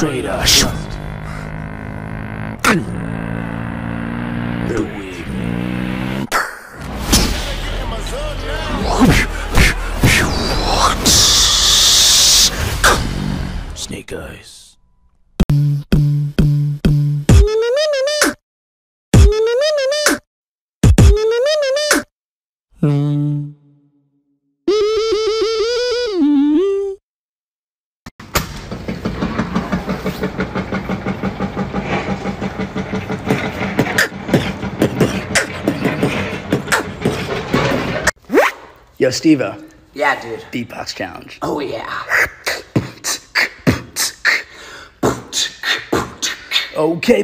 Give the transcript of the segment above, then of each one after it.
Man Yo, Steve-O, Yeah, dude. beatbox challenge. Oh, yeah. Okay.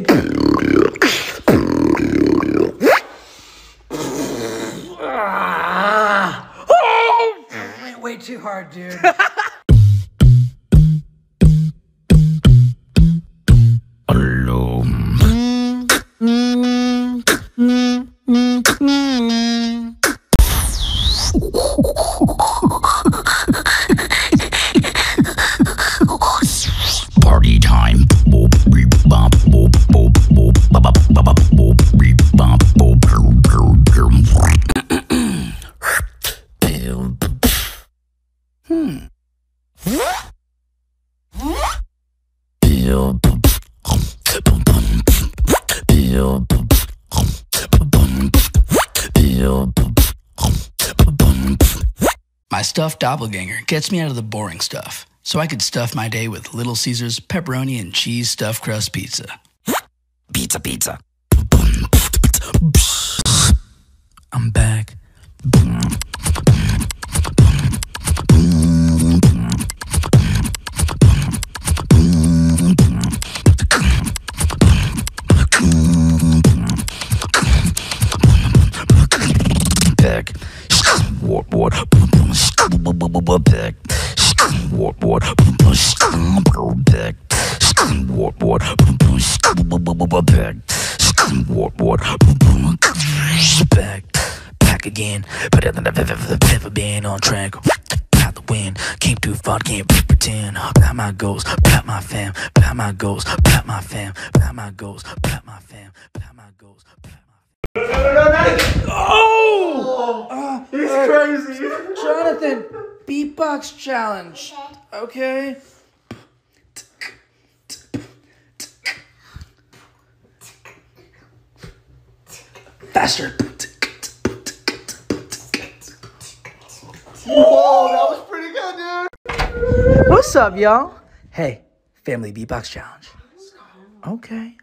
Bum, My stuffed doppelganger gets me out of the boring stuff, so I could stuff my day with Little Caesars pepperoni and cheese stuffed crust pizza. Pizza, pizza. I'm. Back. Back. What, what? Back. What, what? Back. What, what? Back. Back again. Better than I've ever, ever been on track. Out the wind. Came too far, can't pretend. Pat my goals, pat my fam. Pat my goals, pat my fam. Pat my goals, pat my fam. Pat my goals, my He's crazy. Jonathan, beatbox challenge. Okay. Faster. Whoa, that was pretty good, dude. What's up, y'all? Hey, family beatbox challenge. Okay.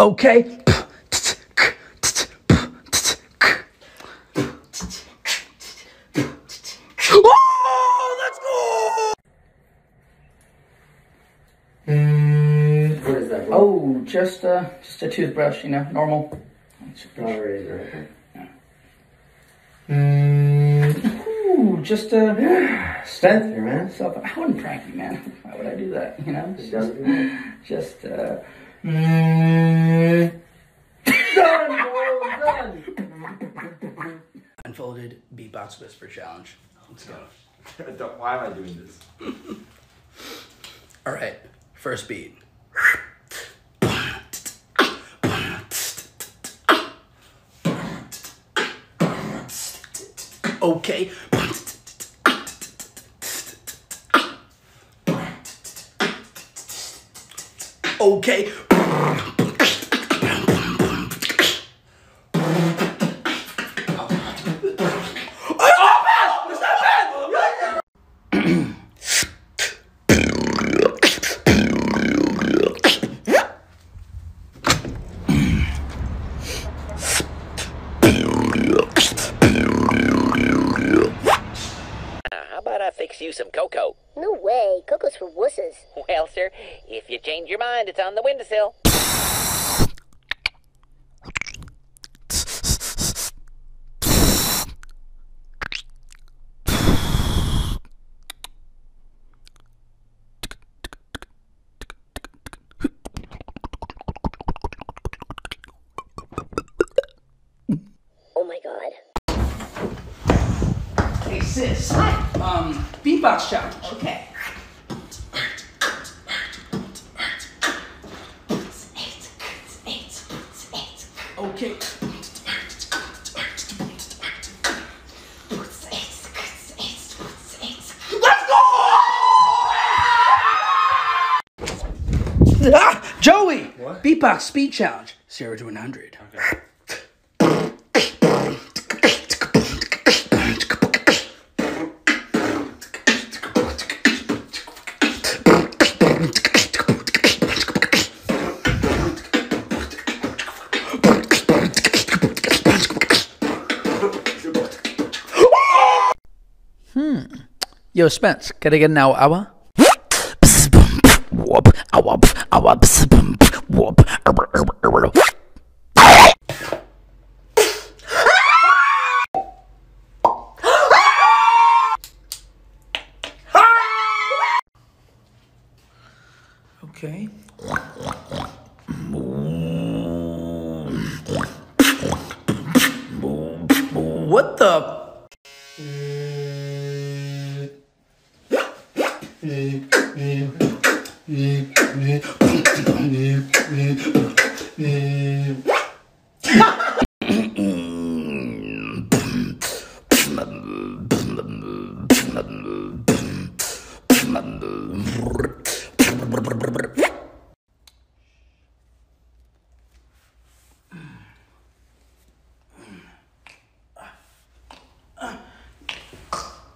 Okay. Oh, let's go! What is that? Oh, just uh, just a toothbrush, you know, normal. Ooh, just uh, Spencer, man. self. I wouldn't prank you, man. Why would I do that? You know, just, It's does it. just uh, unfolded beatbox whisper challenge. Let's go. Why am I doing this? All right, first beat. Okay. Okay. Grrrr. Um, beatbox challenge. Okay. Okay. Let's go! Ah, Joey! What? Beatbox speed challenge. Zero to 100. Yo, Spence, can I get an hour hour? Okay. What the?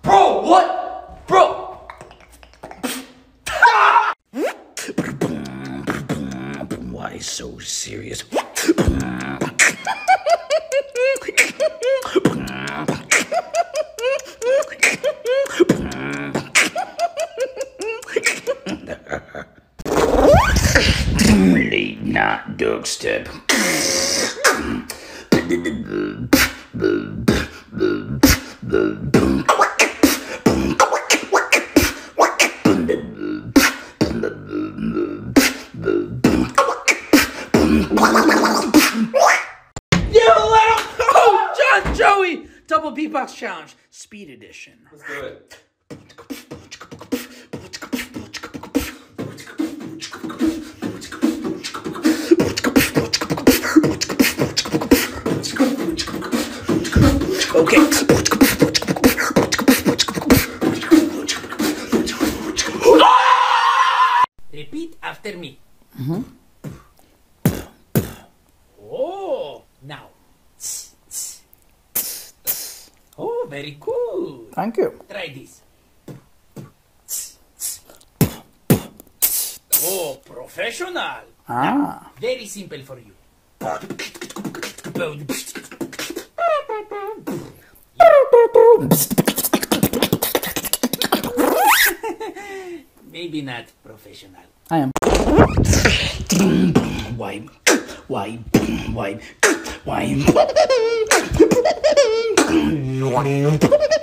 Bro, what? Bro! Why so serious? Late night dog step. You little oh, John Joey Oh, double beatbox challenge speed edition. Let's do it. Okay. Repeat after me. Oh, now. Oh, very cool. Thank you. Try this. Oh, professional. Ah. Very simple for you. Maybe not professional. I am. Why? Why? Why? wipe. ってことで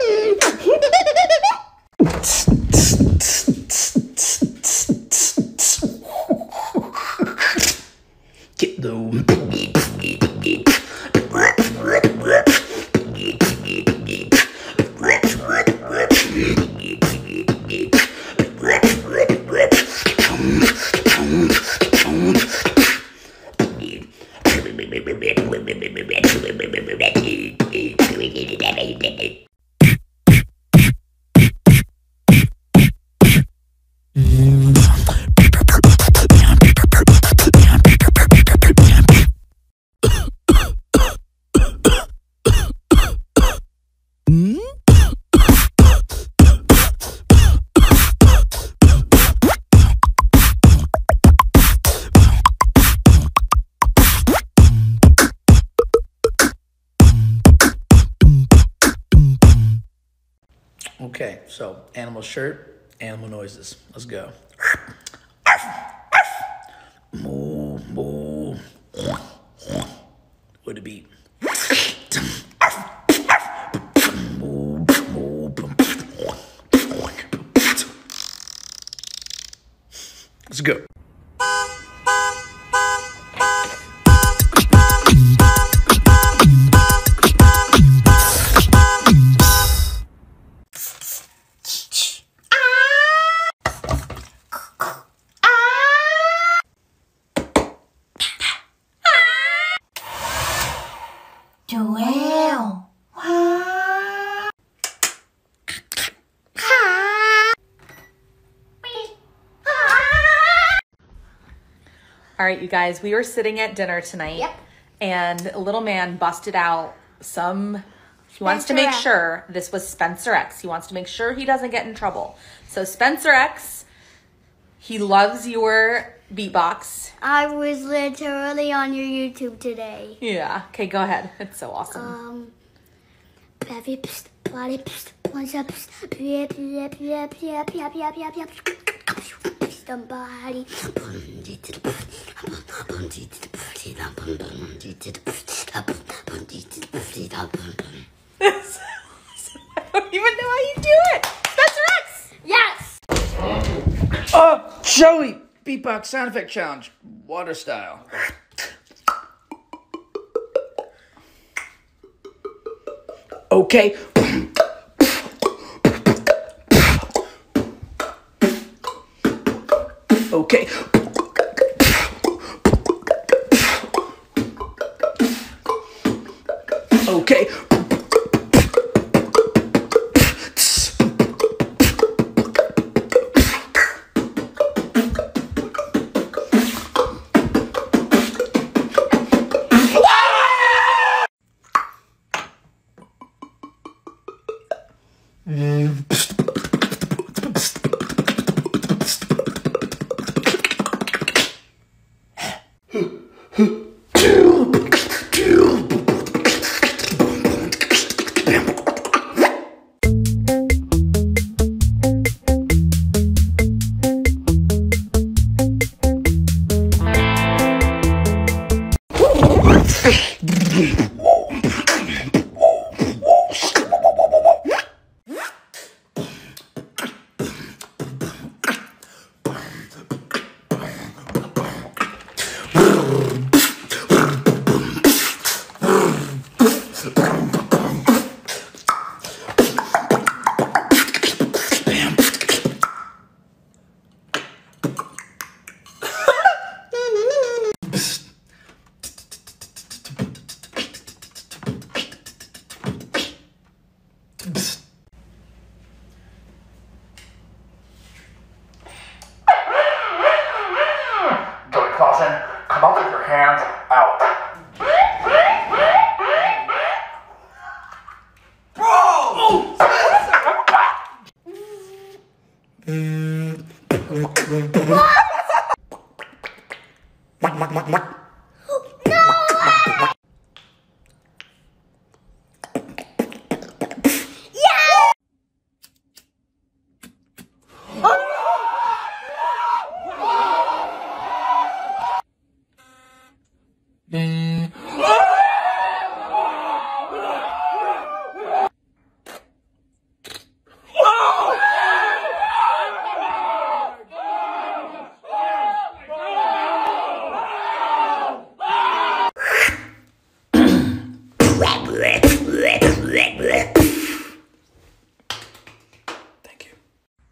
animal shirt, animal noises. Let's go. Beat. Moo, moo. Let's go. Guys, we were sitting at dinner tonight. Yep. And a little man busted out some. He wants to make X. sure this was Spencer X. He wants to make sure he doesn't get in trouble. So, Spencer X, he loves your beatbox. I was literally on your YouTube today. Yeah. Okay, go ahead. It's so awesome. Um, Bevy, psst, bloody, psst, one's up, psst, yep, yep, yep, yep, yep, yep, yep, yep. Somebody. I don't even know how you do it. Spencer X. Yes! Oh, Joey! Beatbox sound effect challenge. Water style. Okay. Okay. Okay. Mắt mắt mắt mắt.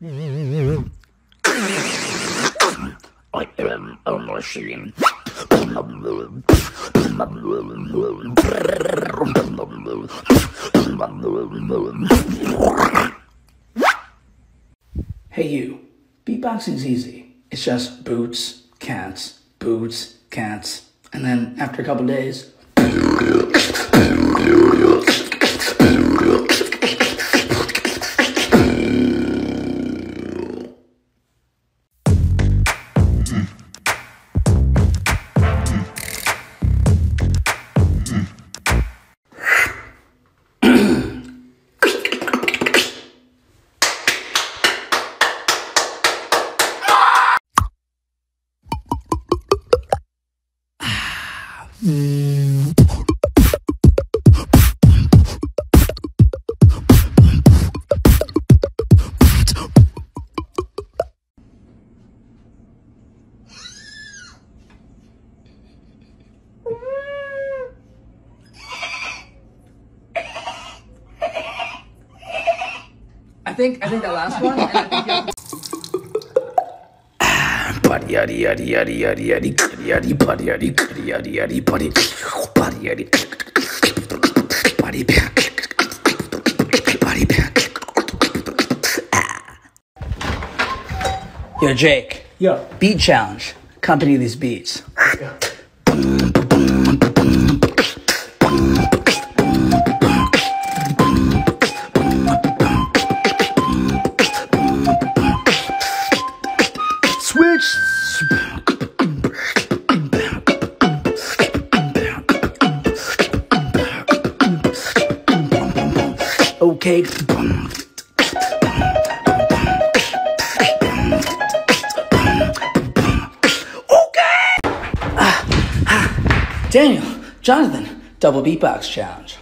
You. Hey you. Beatboxing's easy. It's just boots, cats, boots, cats, and then after a couple days, think I think that last one. And I think the other- Buddy, yaddy, yaddy, yaddy, yaddy, yaddy, yaddy, buddy, yaddy, yaddy, yaddy, buddy, buddy, yaddy. body pound, body pound. Yo, Jake. Yo. Beat challenge. Accompany these beats. Okay. Okay. Ah, ah. Daniel, Jonathan, double beatbox challenge.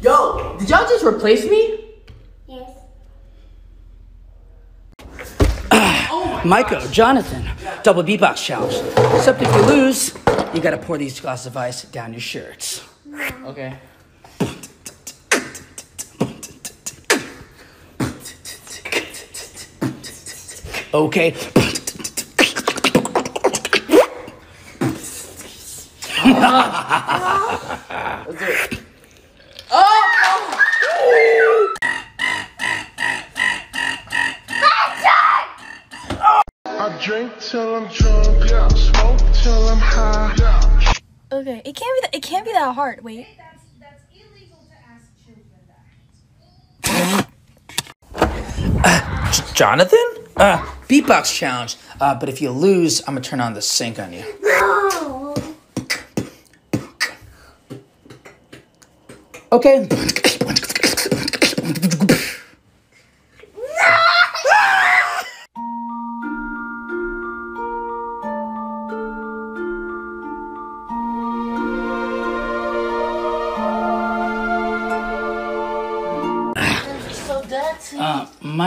Yo, did y'all just replace me? Micah, Jonathan, double beatbox challenge. Except if you lose, you gotta pour these glasses of ice down your shirts. Okay. Okay. I till I'm drunk, smoke till I'm high. Okay, it can't be that. It can't be that hard. Wait. Jonathan? Uh, beatbox challenge. Uh, but if you lose, I'm gonna turn on the sink on you. No. Okay.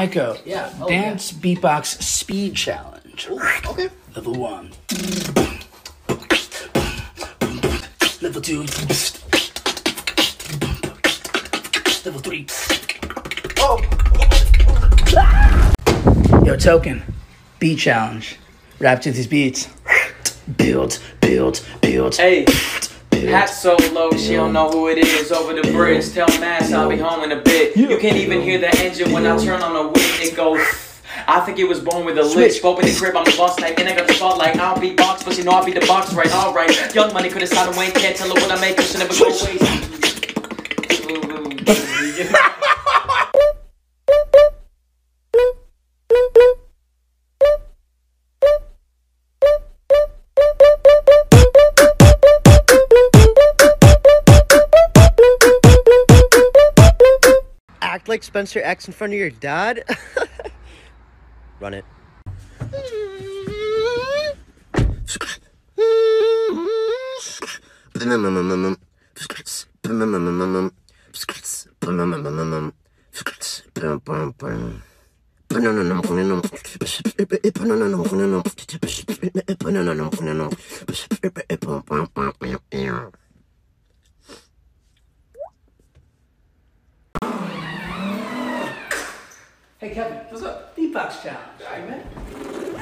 Maiko, Yeah, oh, dance beatbox speed challenge. Okay. Level one. Level two. Level three. Oh. Yo, token. Beat challenge. Rap to these beats. Build, build, build. Hey, build. Hat so low, she don't know who it is. Over the bridge, tell Mass I'll be home in a bit. You can't even hear the engine when I turn on the wind. It goes. I think it was born with a lich. Open the crib, I'm the boss type. And I got the spotlight. I don't beat box, but you know I beat the box right. Alright. Young money could have signed Wayne. Can't tell her what I make. Cause she never go waste. Like Spencer X in front of your dad? Run it. Hey, Kevin. What's up? Beatbox challenge. Cats